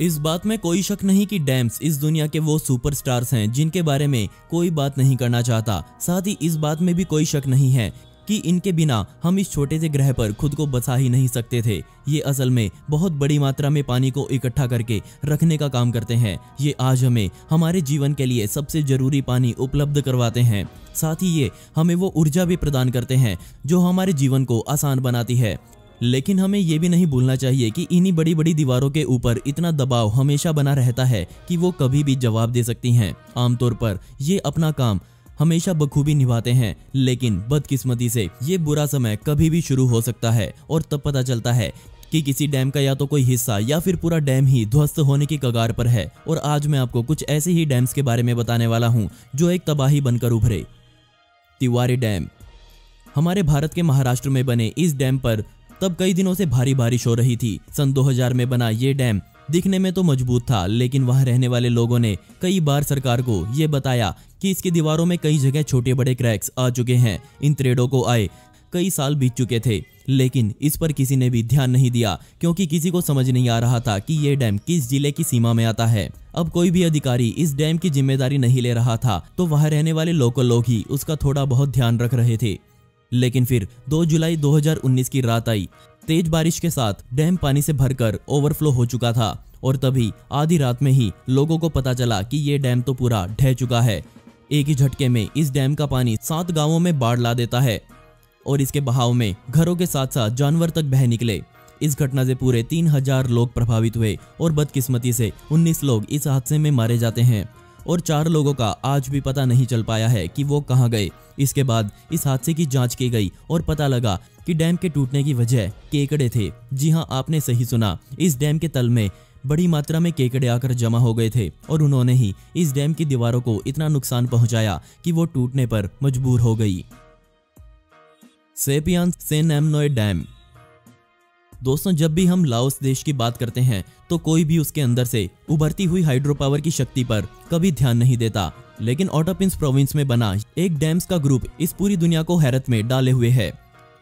इस बात में कोई शक नहीं कि डैम्स इस दुनिया के वो सुपरस्टार्स हैं जिनके बारे में कोई बात नहीं करना चाहता। साथ ही इस बात में भी कोई शक नहीं है कि इनके बिना हम इस छोटे से ग्रह पर खुद को बसा ही नहीं सकते थे। ये असल में बहुत बड़ी मात्रा में पानी को इकट्ठा करके रखने का काम करते हैं। ये आज हमें हमारे जीवन के लिए सबसे ज़रूरी पानी उपलब्ध करवाते हैं। साथ ही ये हमें वो ऊर्जा भी प्रदान करते हैं जो हमारे जीवन को आसान बनाती है। लेकिन हमें ये भी नहीं भूलना चाहिए कि इन्हीं बड़ी बड़ी दीवारों के ऊपर इतना दबाव हमेशा बना रहता है कि वो कभी भी जवाब दे सकती हैं। आमतौर पर ये अपना काम हमेशा बखूबी निभाते हैं, लेकिन बदकिस्मती से ये बुरा समय कभी भी शुरू हो सकता है और तब पता चलता है कि किसी डैम का या तो कोई हिस्सा या फिर पूरा डैम ही ध्वस्त होने की कगार पर है। और आज मैं आपको कुछ ऐसे ही डैम्स के बारे में बताने वाला हूँ, जो एक तबाही बनकर उभरे। तिवारी डैम। हमारे भारत के महाराष्ट्र में बने इस डैम पर तब कई दिनों से भारी बारिश हो रही थी। सन 2000 में बना ये डैम दिखने में तो मज़बूत था, लेकिन वहाँ रहने वाले लोगों ने कई बार सरकार को ये बताया कि इसकी दीवारों में कई जगह छोटे बड़े क्रैक्स आ चुके हैं। इन त्रेडों को आए कई साल बीत चुके थे, लेकिन इस पर किसी ने भी ध्यान नहीं दिया, क्योंकि किसी को समझ नहीं आ रहा था कि ये डैम किस ज़िले की सीमा में आता है। अब कोई भी अधिकारी इस डैम की ज़िम्मेदारी नहीं ले रहा था तो वहाँ रहने वाले लोकल लोग ही उसका थोड़ा बहुत ध्यान रख रहे थे। लेकिन फिर 2 जुलाई 2019 की रात आई। तेज बारिश के साथ डैम पानी से भरकर ओवरफ्लो हो चुका था और तभी आधी रात में ही लोगों को पता चला कि ये डैम तो पूरा ढह चुका है। एक ही झटके में इस डैम का पानी सात गाँवों में बाढ़ ला देता है और इसके बहाव में घरों के साथ साथ जानवर तक बह निकले। इस घटना से पूरे तीन हज़ार लोग प्रभावित हुए और बदकिस्मती से 19 लोग इस हादसे में मारे जाते हैं। और चार लोगों का आज भी पता नहीं चल पाया है कि वो कहाँ गए। इसके बाद इस हादसे की जाँच की गई और पता लगा कि डैम के टूटने की वजह केकड़े थे। जी हाँ आपने सही सुना। इस डैम के तल में बड़ी मात्रा में केकड़े आकर जमा हो गए थे और उन्होंने ही इस डैम की दीवारों को इतना नुकसान पहुँचाया कि वो टूटने पर मजबूर हो गई। सेपियान सेन डैम दोस्तों, जब भी हम लाओस देश की बात करते हैं तो कोई भी उसके अंदर से उभरती हुई हाइड्रो पावर की शक्ति पर कभी ध्यान नहीं देता। लेकिन ऑटोपिंस प्रोविंस में बना एक डैम्स का ग्रुप इस पूरी दुनिया को हैरत में डाले हुए है।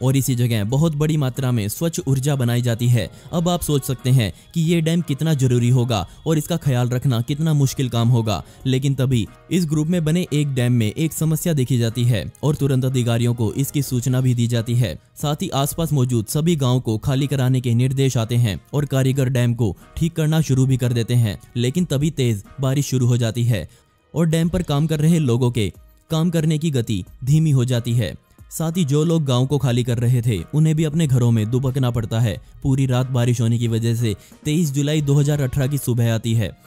और इसी जगह बहुत बड़ी मात्रा में स्वच्छ ऊर्जा बनाई जाती है। अब आप सोच सकते हैं कि ये डैम कितना ज़रूरी होगा और इसका ख्याल रखना कितना मुश्किल काम होगा। लेकिन तभी इस ग्रुप में बने एक डैम में एक समस्या देखी जाती है और तुरंत अधिकारियों को इसकी सूचना भी दी जाती है। साथ ही आसपास मौजूद सभी गाँव को खाली कराने के निर्देश आते हैं और कारीगर डैम को ठीक करना शुरू भी कर देते हैं। लेकिन तभी तेज बारिश शुरू हो जाती है और डैम पर काम कर रहे लोगों के काम करने की गति धीमी हो जाती है। साथ ही जो लोग गाँव को खाली कर रहे थे, उन्हें भी अपने घरों में दुबकना पड़ता है। पूरी रात बारिश होने की वजह से 23 जुलाई 2018 की सुबह आती है।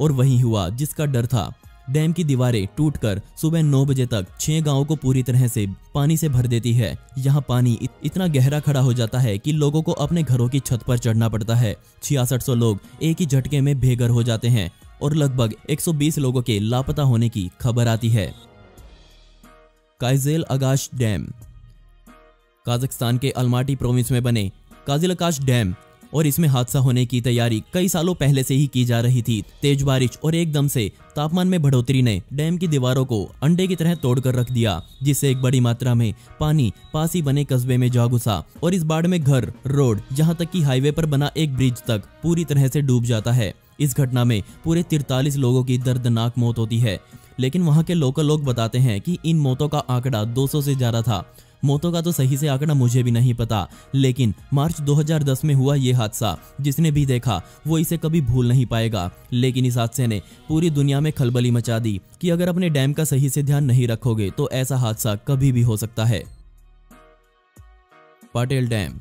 और वही हुआ, जिसका डर था। डैम की दीवारें टूटकर सुबह नौ बजे तक छह गाँवों को पूरी तरह से पानी से भर देती है। यहाँ पानी इतना गहरा खड़ा हो जाता है कि लोगों को अपने घरों की छत पर चढ़ना पड़ता है। छियासठ लोग एक ही झटके में बेघर हो जाते हैं और लगभग 120 लोगों के लापता होने की खबर आती है। काइजेल आगाश डैम। काजाकिस्तान के अलमाटी प्रोविंस में बने काजिल आकाश डैम और इसमें हादसा होने की तैयारी कई सालों पहले से ही की जा रही थी। तेज बारिश और एकदम से तापमान में बढ़ोतरी ने डैम की दीवारों को अंडे की तरह तोड़कर रख दिया, जिससे एक बड़ी मात्रा में पानी पास ही बने कस्बे में जा घुसा और इस बाढ़ में घर, रोड, जहाँ तक कि हाईवे पर बना एक ब्रिज तक पूरी तरह से डूब जाता है। इस घटना में पूरे तिरतालीस लोगों की दर्दनाक मौत होती है। लेकिन वहाँ के लोकल लोग बताते हैं कि इन मौतों का आंकड़ा 200 से ज़्यादा था। मौतों का तो सही से आंकड़ा मुझे भी नहीं पता, लेकिन मार्च 2010 में हुआ ये हादसा। जिसने भी देखा, वो इसे कभी भूल नहीं पाएगा। लेकिन इस हादसे ने पूरी दुनिया में खलबली मचा दी कि अगर अपने डैम का सही से ध्यान नहीं रखोगे तो ऐसा हादसा कभी भी हो सकता है। पाटेल डैम,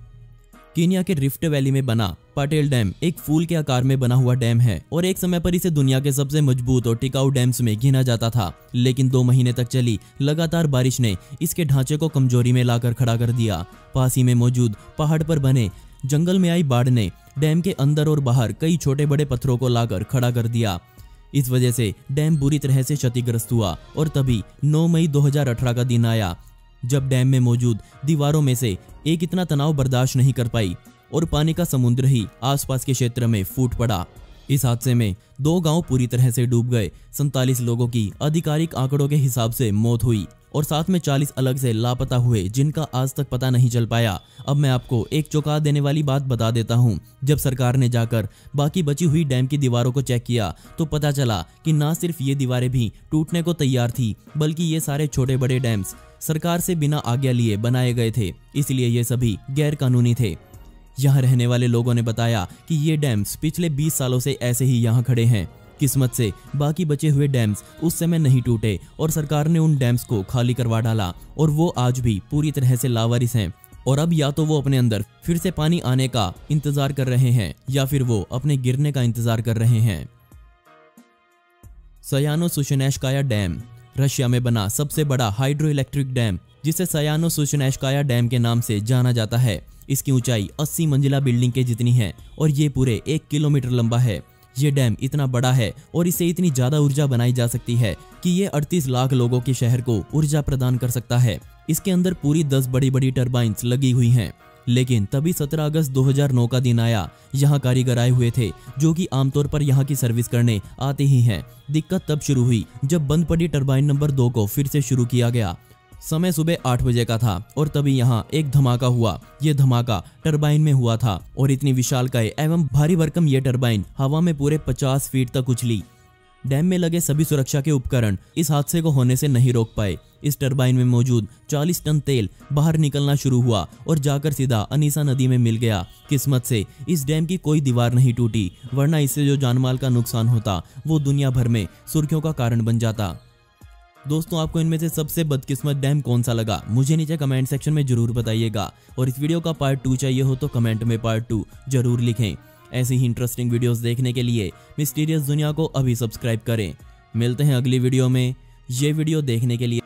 कीनिया के रिफ्ट वैली में बना पाटेल डैम एक फूल के आकार में बना हुआ डैम है और एक समय पर इसे दुनिया के सबसे मज़बूत और टिकाऊ डैम्स में गिना जाता था। लेकिन दो महीने तक चली, लगातार बारिश ने इसके ढांचे को कमज़ोरी में लाकर खड़ा कर दिया। पास ही में मौजूद पहाड़ पर बने, जंगल में आई बाढ़ ने डैम के अंदर और बाहर कई छोटे बड़े पत्थरों को लाकर खड़ा कर दिया। इस वजह से डैम बुरी तरह से क्षतिग्रस्त हुआ और तभी 9 मई 2018 का दिन आया, जब डैम में मौजूद दीवारों में से एक इतना तनाव बर्दाश्त नहीं कर पाई। और पानी का समुद्र ही आसपास के क्षेत्र में फूट पड़ा। इस हादसे में दो गाँव पूरी तरह से डूब गए। सैतालीस लोगों की आधिकारिक आंकड़ों के हिसाब से मौत हुई और साथ में 40 अलग से लापता हुए, जिनका आज तक पता नहीं चल पाया। अब मैं आपको एक चौंका देने वाली बात बता देता हूँ। जब सरकार ने जाकर बाकी बची हुई डैम की दीवारों को चेक किया तो पता चला कि ना सिर्फ़ ये दीवारें भी टूटने को तैयार थी, बल्कि ये सारे छोटे बड़े डैम्स सरकार से बिना आज्ञा लिए बनाए गए थे। इसलिए ये सभी गैर कानूनी थे। यहाँ रहने वाले लोगों ने बताया कि ये डैम्स पिछले 20 सालों से ऐसे ही यहाँ खड़े हैं। किस्मत से बाकी बचे हुए डैम्स उस समय नहीं टूटे और सरकार ने उन डैम्स को खाली करवा डाला और वो आज भी पूरी तरह से लावारिस हैं। और अब या तो वो अपने अंदर फिर से पानी आने का इंतज़ार कर रहे हैं या फिर वो अपने गिरने का इंतज़ार कर रहे हैं। सयानो सुशनेशकाया डैम, रशिया में बना सबसे बड़ा हाइड्रो इलेक्ट्रिक डैम, जिसे सयानो सुशनेशकाया डैम के नाम से जाना जाता है। इसकी ऊंचाई 80 मंजिला बिल्डिंग के जितनी है, और ये पूरे एक किलोमीटर लंबा है। ये डैम इतना बड़ा है, और इसे इतनी ज़्यादा ऊर्जा बनाई जा सकती है कि ये 38 लाख लोगों के शहर को ऊर्जा प्रदान कर सकता है। इसके अंदर पूरी 10 बड़ी बड़ी टर्बाइंस लगी हुई हैं। लेकिन तभी 17 अगस्त 2009 का दिन आया। यहाँ कारीगर आए हुए थे, जो कि आमतौर पर यहाँ की सर्विस करने आते ही हैं। दिक्कत तब शुरू हुई, जब बंद पड़ी टर्बाइन नंबर दो को फिर से शुरू किया गया। समय सुबह आठ बजे का था और तभी यहाँ एक धमाका हुआ। ये धमाका टरबाइन में हुआ था और इतनी विशाल का एवं भारी भरकम ये टरबाइन हवा में पूरे 50 फीट तक उछली। डैम में लगे सभी सुरक्षा के उपकरण इस हादसे को होने से नहीं रोक पाए। इस टरबाइन में मौजूद 40 टन तेल बाहर निकलना शुरू हुआ और जाकर सीधा अनीसा नदी में मिल गया। किस्मत से इस डैम की कोई दीवार नहीं टूटी, वरना इससे जो जानमाल का नुकसान होता, वो दुनिया भर में सुर्खियों का कारण बन जाता। दोस्तों, आपको इनमें से सबसे बदकिस्मत डैम कौन सा लगा? मुझे नीचे कमेंट सेक्शन में ज़रूर बताइएगा। और इस वीडियो का पार्ट टू चाहिए हो तो कमेंट में पार्ट टू ज़रूर लिखें। ऐसी ही इंटरेस्टिंग वीडियोस देखने के लिए मिस्टीरियस दुनिया को अभी सब्सक्राइब करें। मिलते हैं अगली वीडियो में। ये वीडियो देखने के लिए